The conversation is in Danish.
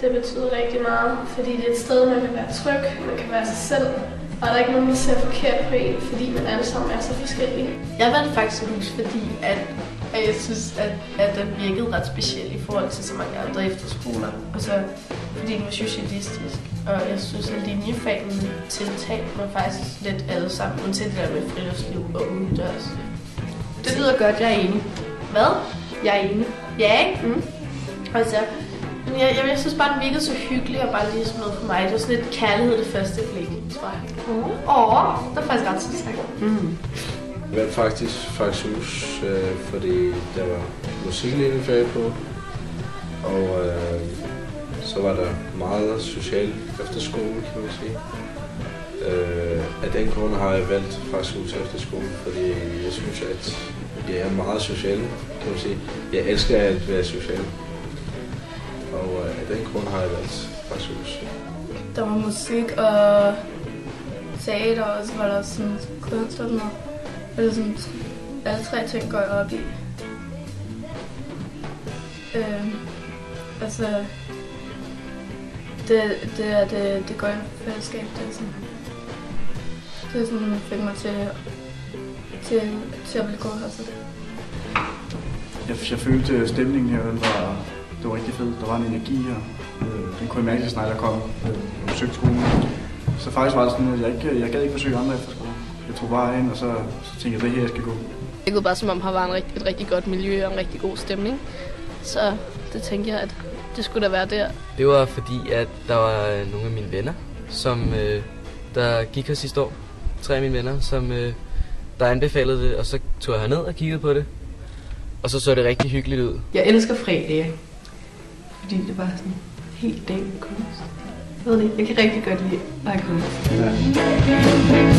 Det betyder rigtig meget, fordi det er et sted, man kan være tryg, man kan være sig selv, og der er ikke nogen, der ser forkert på en, fordi man alle sammen er så forskellige. Jeg valgte faktisk hus, fordi at, at jeg synes, at, at den virkede ret speciel i forhold til så mange andre efterskoler. Og så fordi den var socialistisk. Og jeg synes, at linjefagene tiltalte mig faktisk lidt alle sammen, undtagen det der med friluftsliv og udendørs. Det lyder godt, jeg er enig. Hvad? Jeg er enig. Ja, ikke? Mm. Altså, men jeg, jeg, jeg synes bare, den virkede så hyggelig og bare lige sådan noget for mig. Det var sådan lidt kærlighed det første blik, tror jeg. Åh, oh, det er faktisk ret sagt. Mm. Jeg valgte faktisk Faxhus, øh, fordi der var musiklinjefag på, og øh, så var der meget social efterskole, kan man sige. Øh, af den grund har jeg valgt Faxhus efterskole, fordi jeg synes, at jeg er meget social, kan man sige. Jeg elsker at være social. Og øh, af den grund har jeg valgt Faxhus. Der var musik og teater, og så var der sådan kunst og sådan noget. Eller sådan, alle tre ting går jeg op i. Øh, altså, det, det er det, det går fællesskab, det er sådan, det er sådan, fik mig til, til, til at ville gå her. Så. Jeg, jeg følte, at stemningen her var, det var rigtig fed. Der var en energi her. Øh, den kunne jeg mærke, at jeg kom øh, og besøgte skolen. Så faktisk var det sådan, at jeg, ikke, jeg gad ikke besøge andre efterskoler. Jeg tog bare ind, og så, så tænkte jeg, det her, jeg skal gå. Det kunne bare som om, her var en rigtig, et rigtig godt miljø og en rigtig god stemning. Så det tænkte jeg, at det skulle da være der. Det var fordi, at der var nogle af mine venner, som øh, der gik her sidste år. Tre af mine venner, som øh, der anbefalede det, og så tog jeg herned og kiggede på det. Og så så det rigtig hyggeligt ud. Jeg elsker fredag, fordi det var sådan helt dag kunst. Jeg ved det, jeg kan rigtig godt lide at have kunst. Ja.